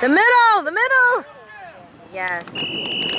The middle, the middle. Yes.